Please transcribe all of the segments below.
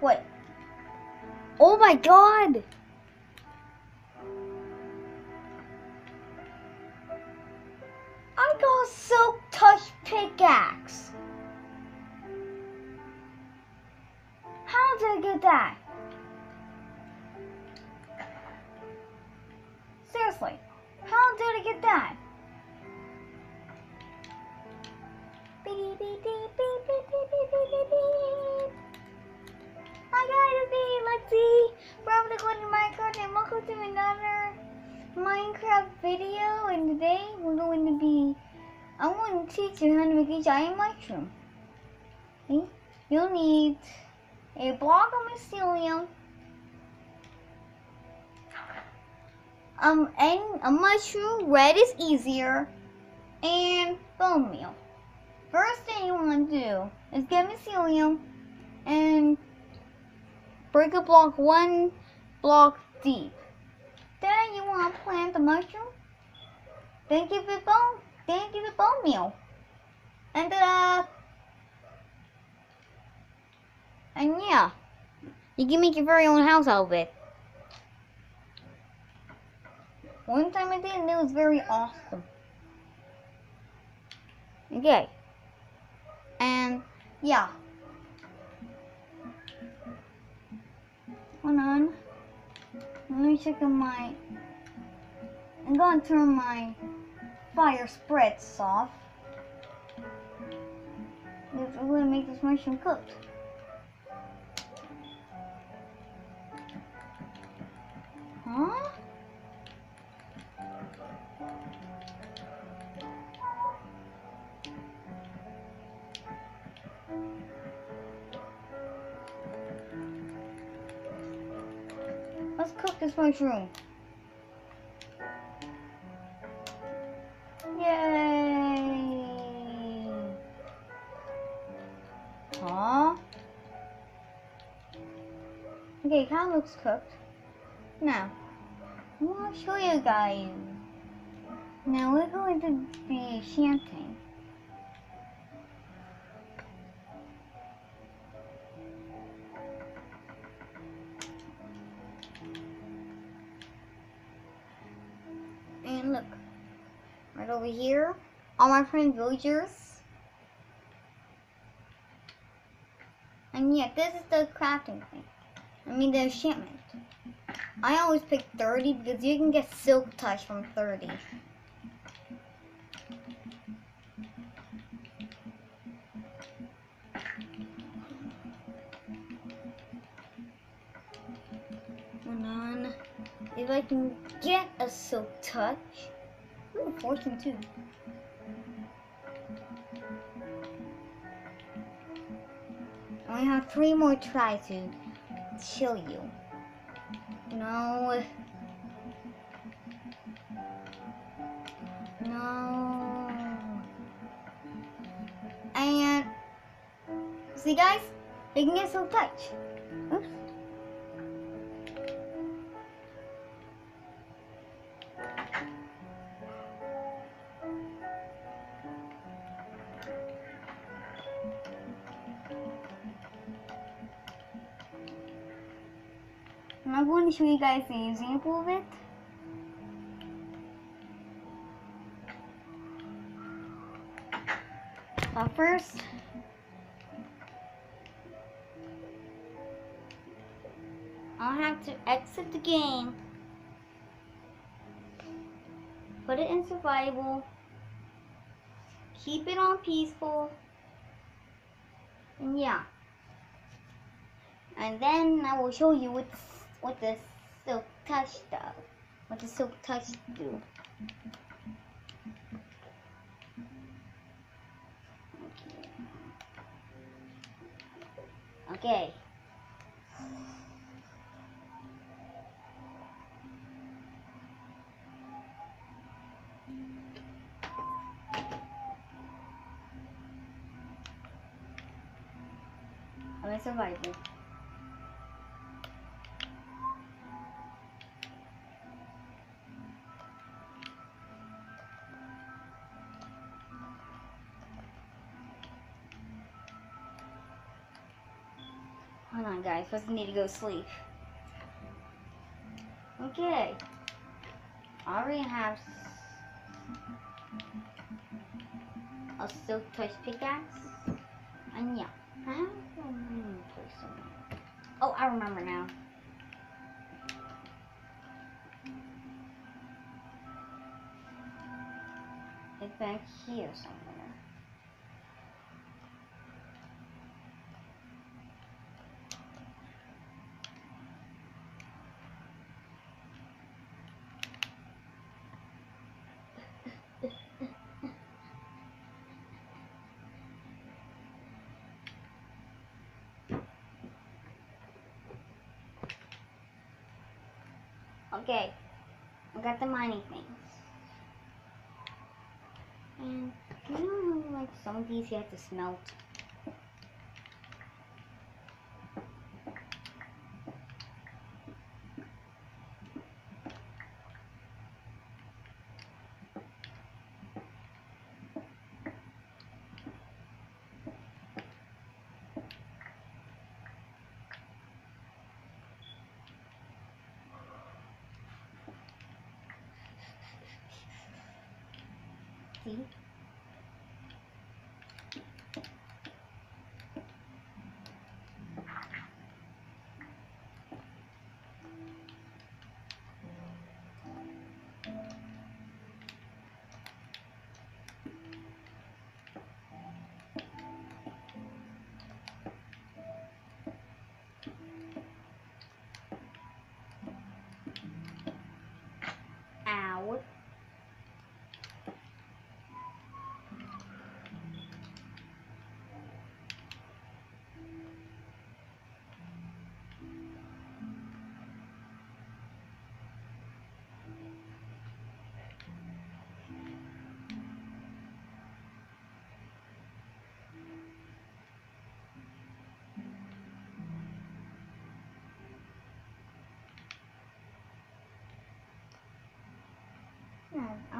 What? Oh my god! I got a silk touch pickaxe. How did I get that? Seriously, how did I get that? Welcome to another Minecraft video and today we're going to be I'm going to teach you how to make a giant mushroom. Okay? You'll need a block of mycelium, um, and a mushroom, red is easier, and bone meal. First thing you want to do is get mycelium and break a block one block deep. Then you want to plant the mushroom. Then give it bone. Then give it bone meal. And ta-da! And yeah, you can make your very own house out of it. One time I did and it was very awesome. Okay. And yeah. Hold on. Let me check on my. I'm gonna turn my fire spreads off. I'm gonna make this mushroom cooked. Let's cook this mushroom. Yay! Huh? Okay, kind of looks cooked. Now, I want to show you guys. Now we're going to be chanting. Look, right over here, all my friend villagers. And yeah, this is the crafting thing. I mean the enchantment. I always pick 30 because you can get silk touch from 30. Hold on. If I can get a silk touch. Ooh, fortune too. I have three more tries to show you. No. No. And see guys, they can get silk touch. I'm going to show you guys an example of it. But first, I'll have to exit the game, put it in survival, keep it on peaceful, and yeah. And then I will show you what what the silk touch does. What the silk touch do. Okay. I'm in survival. On, I need to go sleep. Okay. I already have a silk touch pickaxe. And yeah, I have. Oh, I remember now. It's back here somewhere. Okay, I got the mining things. And you know how like some of these you have to smelt? See?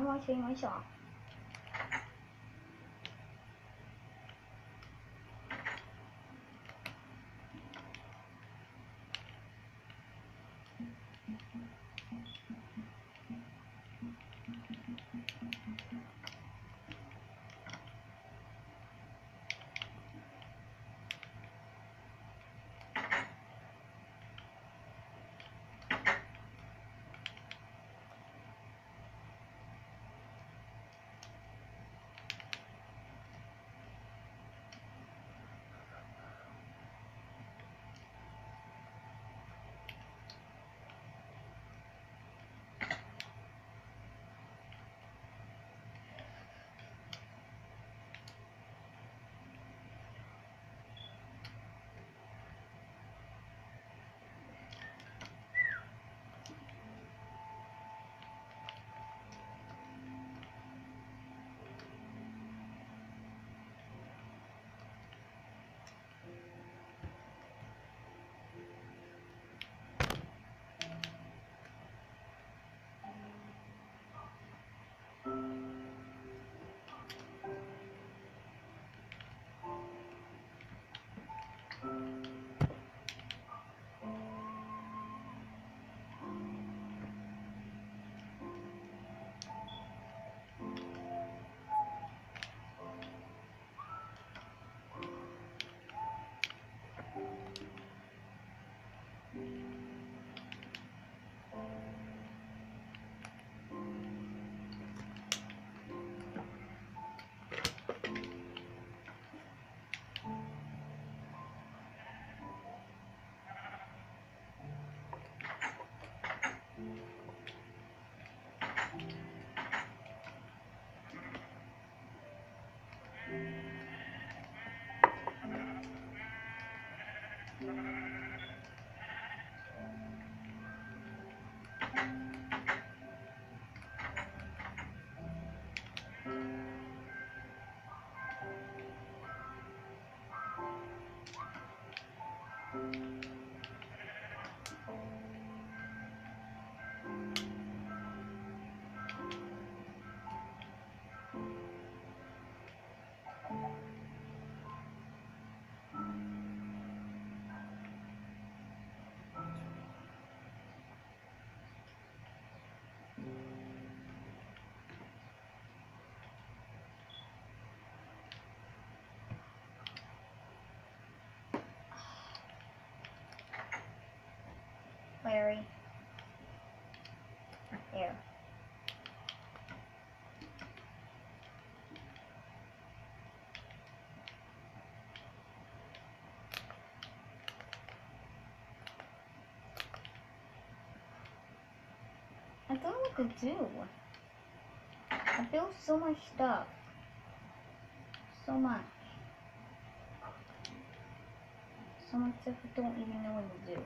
No, I'm watching my shop. 嗯 There. I don't know what to do. I built so much stuff. So much. So much stuff I don't even know what to do.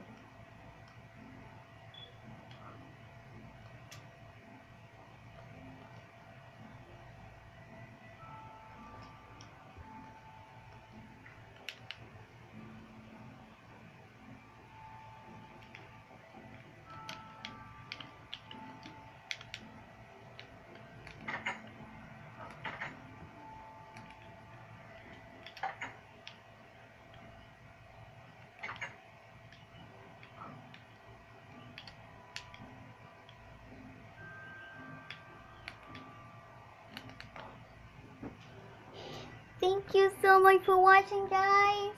Thank you so much for watching, guys.